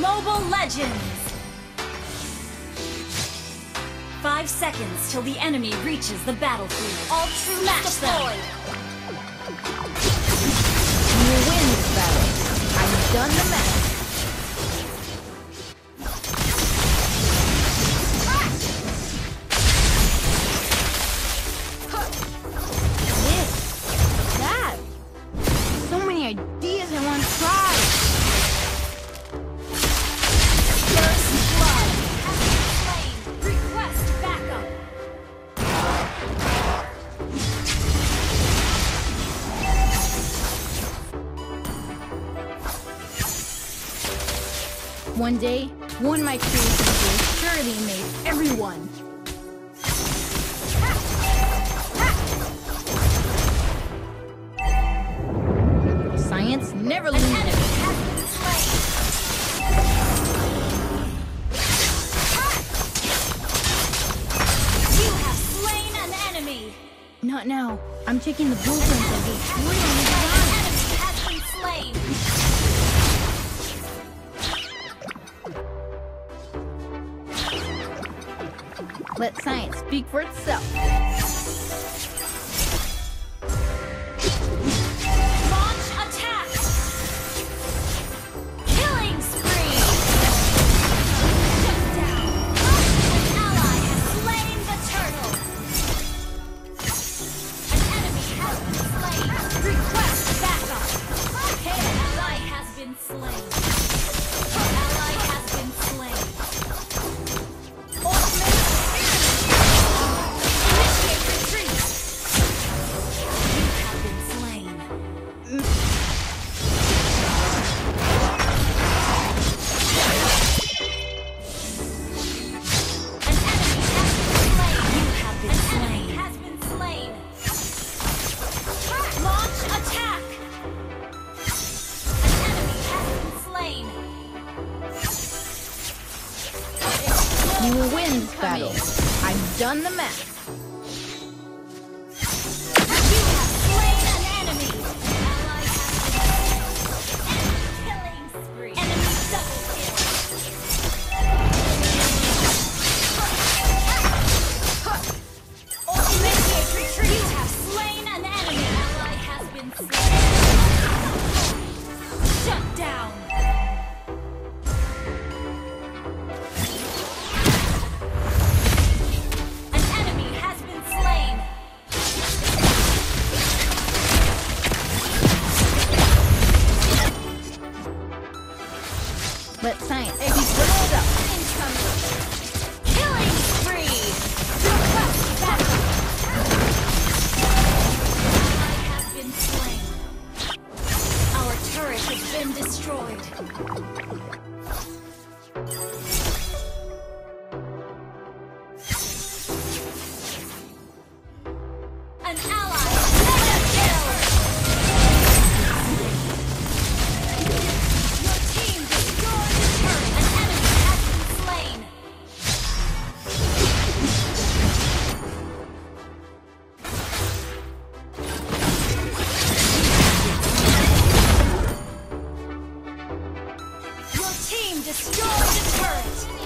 Mobile Legends! Five seconds till the enemy reaches the battlefield. All true Smash deployed! You win this battle. I've done the match. One day, one my creativity will surely amaze everyone. Science never leaves. Not now. I'm taking the blueprints of each. What on the Let science speak for itself. You win battle. I've done the math. destroy the turret!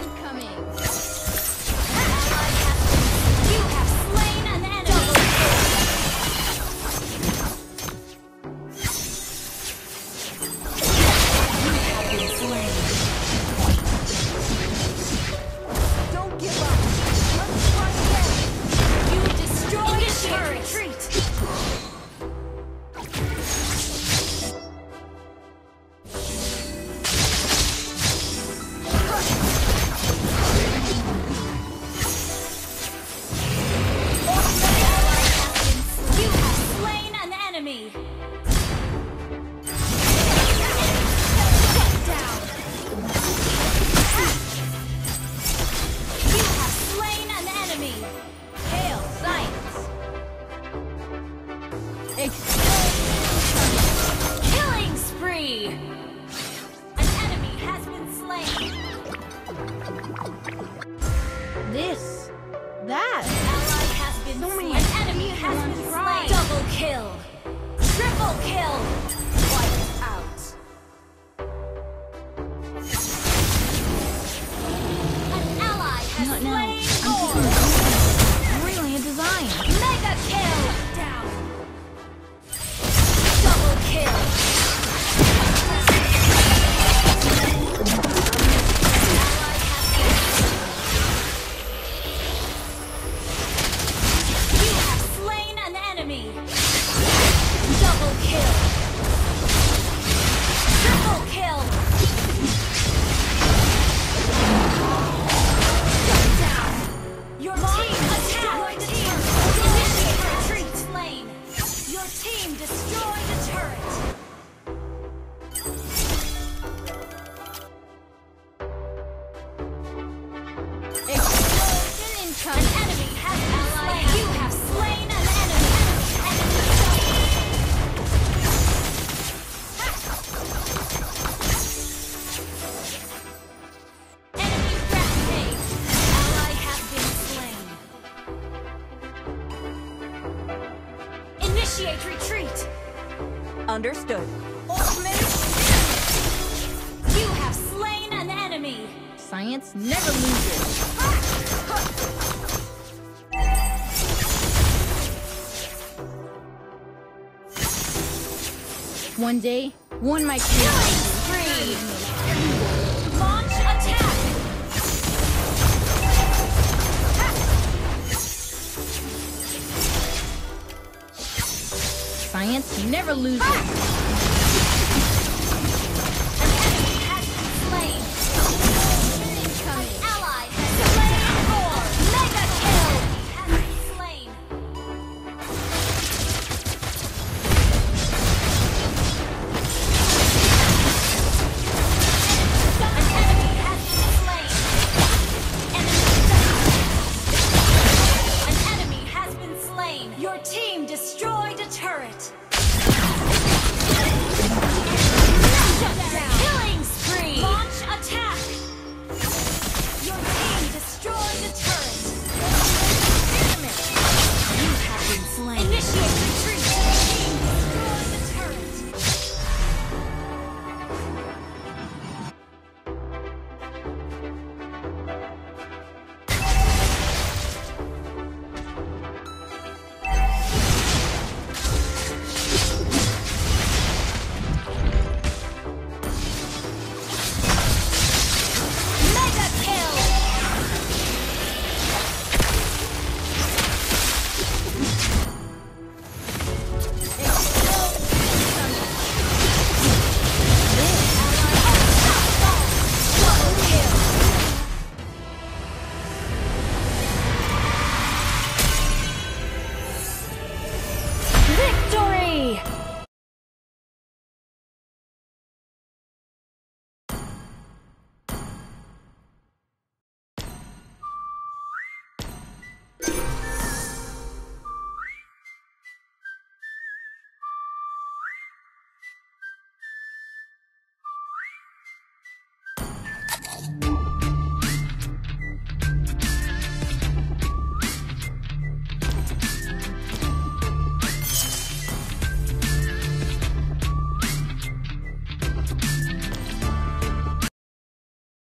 An enemy has been slain. You have slain an enemy. Enemy. Ally has been slain. Initiate retreat. Understood. You have slain an enemy. Science never loses. One day, one might Killing spree! Launch attack! Science never loses.